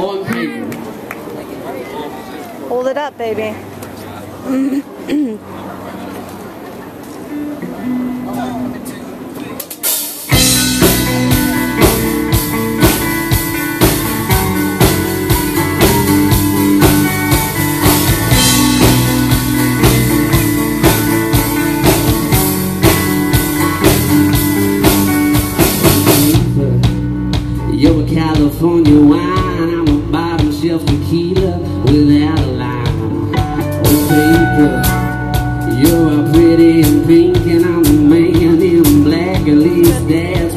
on paper. Hold it up, baby. You're California wine bottom shelf tequila without a lime or paper. You're pretty and pink and I'm making man black, at least that's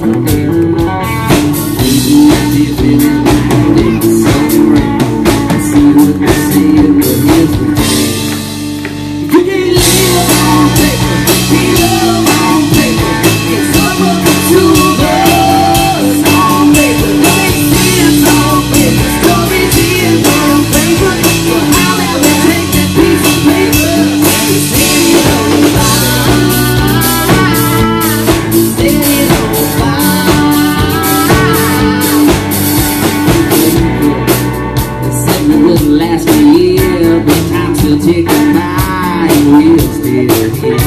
Will stay here.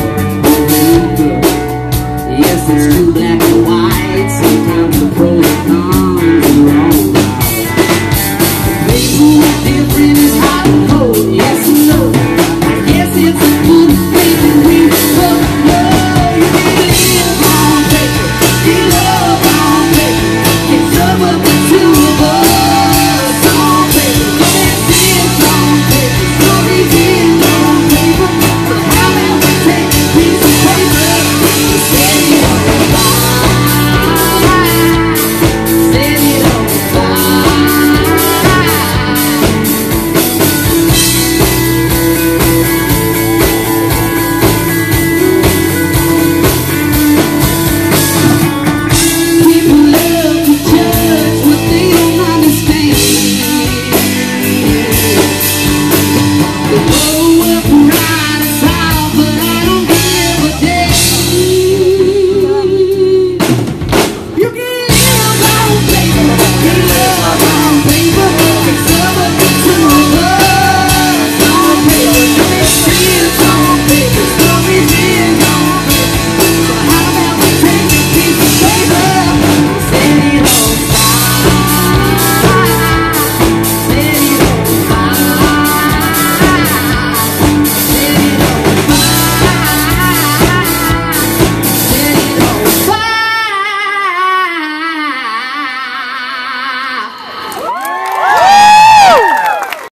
Yes, it's too bad.